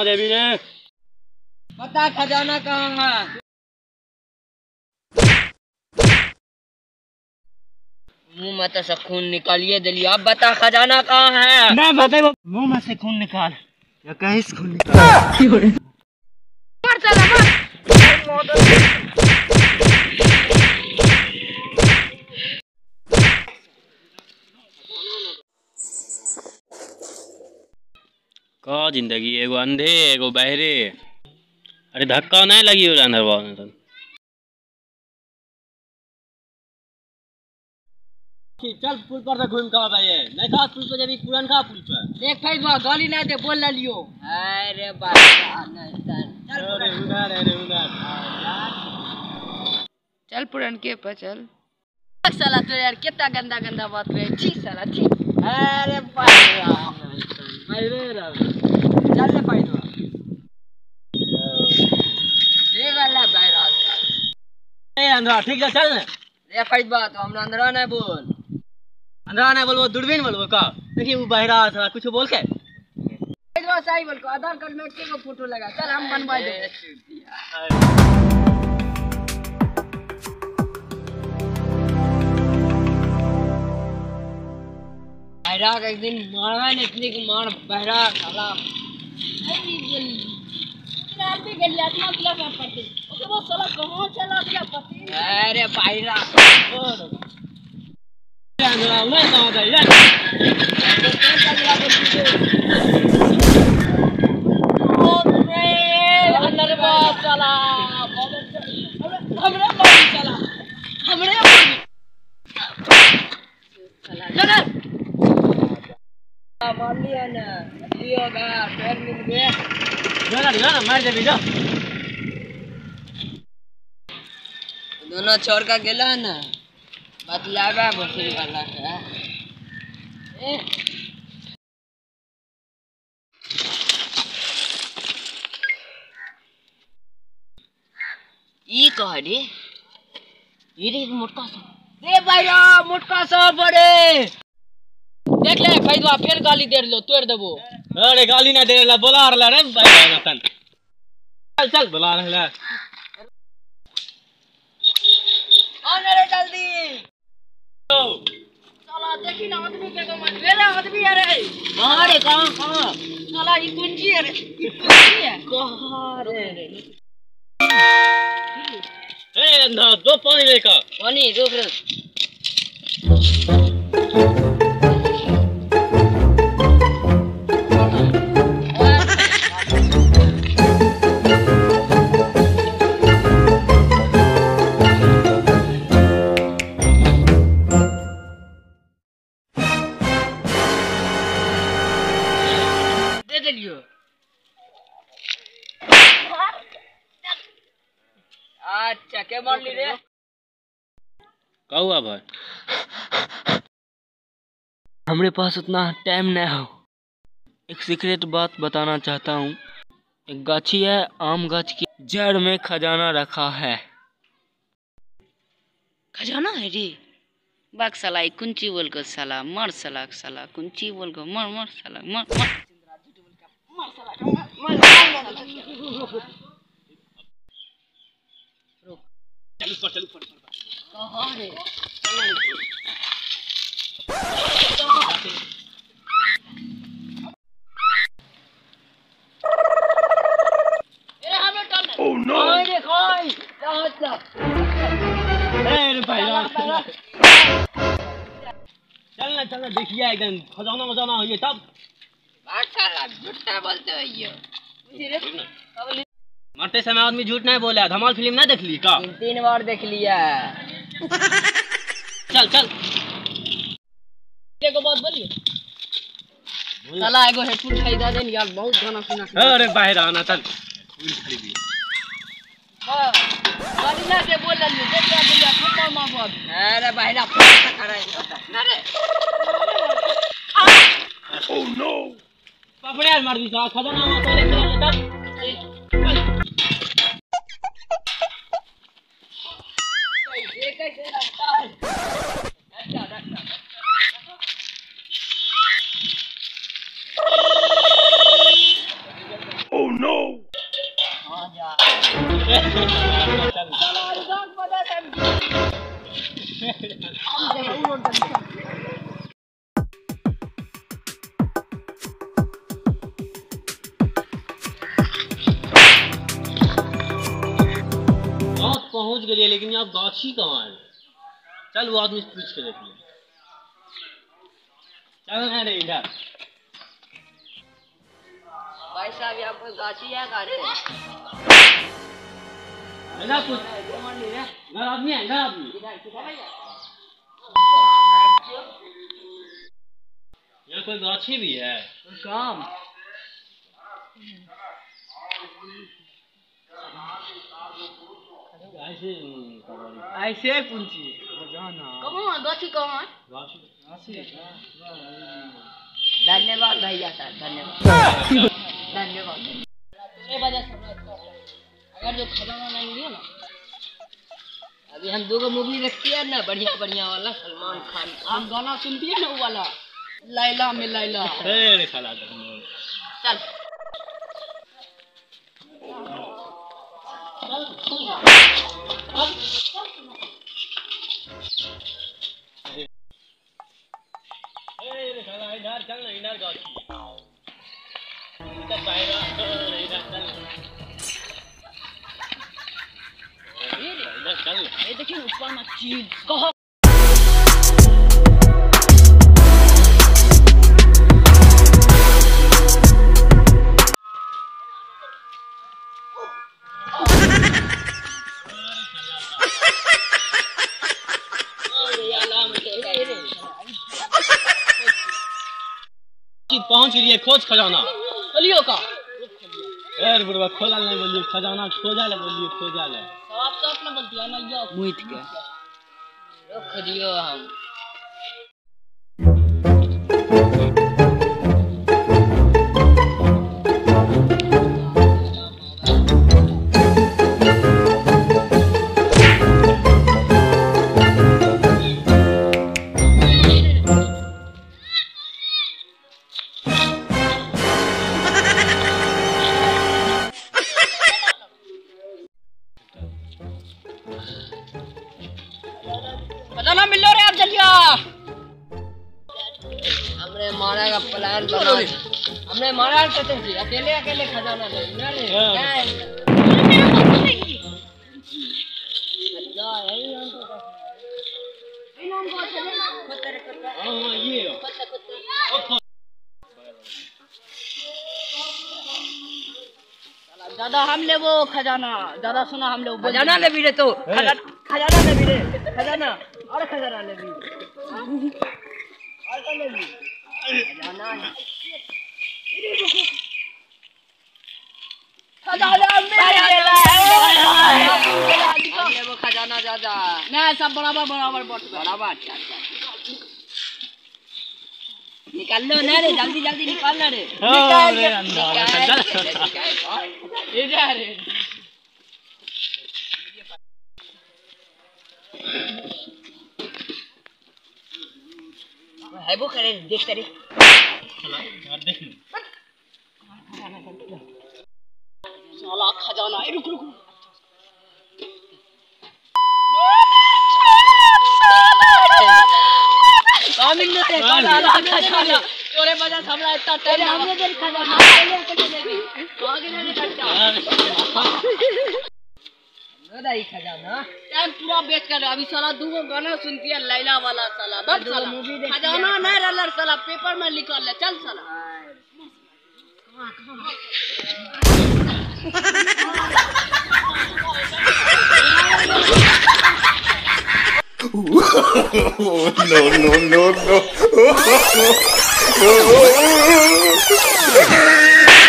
बच देवी ने। पता खजाना कहाँ है? मुँह में तो से खून निकालिए दिली। अब बता खजाना कहाँ है? मैं बता मुँह में से खून निकाल। या कहीं से खून निकाल। का ज़िंदगी एगो अंधे एगो बहरे। अरे धक्का नहीं लगी हो अंदर बाबा चल पुल पर से घूम के आबे नहीं था पुल पे जब पुरनका पुल पे देख भाई बा गाली ना दे बोल लियो। अरे बाबा नहीं अरे उधर अरे उधर। चल पुरन के पर चल। साला तो यार कितना गंदा गंदा बात करे छी साला छी। अरे बाबा ठीक चल अंदर ना बोल। नहीं बोलबो दूरबीन बोलबो का देखिए वो बहरा था कुछ बोल के। सही बोल को आधार कार्ड में के फ़ोटो लगा चल हम बनवा दे। बहरा एक दिन मारा ने इतनी को मार बहरा साला। अरे बहरा अंधा कहाँ था यार अंदर बात चला हमरे मारी चला हमरे मारी चला मार लिया ना लियो गया पैर मिल गया जाना जाना मार दे दोनों छोड़ का गेला ना? बतलावा बसरी वाला का ई कह रे ये रे मोटका सा। रे भाईरा मोटका सा बड़े देख ले फैदवा फिर गाली दे लो तोड़ देबो। अरे गाली ना दे ला बोला रहा रे भाई मतन चल चल बोला रहा आने रे जल्दी साला देखी ना आदमी के तो मत मेरा आदमी है रे कहाँ रे कहाँ कहाँ साला ये कुंजी है रे ये कुंजी है कहाँ रे ए अंधा दो पानी लेकर पानी रुक रुक के हुआ भाई? हमरे पास उतना टाइम नहीं हो। एक सीक्रेट बात बताना चाहता हूँ। एक गाछी है आम गाछ की जड़ में खजाना रखा है। खजाना है रे? बाग साला कुंची बोल को साला मर साला साला कुंची बोल को मर मर साला मर मर। कहाँ रे ओह नो अरे खोई चल ए भाई चलना चलना देखिए एकदम खजाना मजाना हो ये तब साला झूठा बोलते हो ये मुझे मरते समय आदमी झूठ नहीं बोला धमाल फ़िल्म ना देख ली का तीन तीन बार देख लिया। चल चल। एगो बात बोलिए। साला एगो हेडफोन खरीदा देन यार बहुत गाना सुना अरे बाहर आना चल। हाँ, गालिया के बोल देख लिया दिया माँ बाप। अरे भाईरा फ़ोन खड़ा है अरे ओह नो यार मार दी सा खजाना में तो लेके पहुँच गए लेकिन यहाँ गाछी कहाँ है? चल वो आदमी पूछ के देखिए चल ना रे इधर। भाई साहब यहाँ पर गाछी है इधर आदमी है इधर आदमी। यहाँ कोई गाछी भी है? काम? ऐसे गाछी धन्यवाद भैया साहब धन्यवाद धन्यवाद ये वजह से अगर जो खजाना नहीं लिया ना अभी हम दो गो मूवी देखती है ना बढ़िया बढ़िया वाला सलमान खान हम गाना सुनती है ना वो वाला लैला में लैला चल अरे साला इधर चल ना इधर गाछी इधर बाहर पहुँच गई खोज खजाना। बोलियो का? एर बुढ़वा खोला नहीं बोलिए खजाना खोजा ले बोलिए खोजा ले आप तो अपना बोल दिया ना ये मुइत के रख दियो हम। खजाना मिल लो रे आप जल्दी हमने मारा का प्लान बना हमने मारा कहते थे अकेले अकेले खजाना ले ज़्यादा हम ले वो खजाना। ज़्यादा सुना हम लोग खजाना ले भी तो। खजाना ले भी खजाना और खजाना ले भी। और ले भी। खजाना। खजाना ज़्यादा नहीं सब बराबर बराबर बराबर अच्छा अच्छा। निकाल लो ना रे जल्दी जल्दी निकाल ना रे हाँ, निकाल रे, के- अंधा, निकाल चल। के- निकाल। इधर रे है वो करे देख करे यार देख लो साला खजाना ए, रुक रुक रुक। कामिंग ने खजाना खजाना तोरे वजह से हमरा इतना टाइम हमने देर खजाना पहले अकेले ले गई आगे नहीं खर्चा मेरा ही खजाना टाइम पूरा बेच कर अभी साला दो गो गाना सुनती है लैला वाला साला। बस साला। खजाना नहीं रहल साला। पेपर में लिखल है। चल साला। Ooh. no, no, no.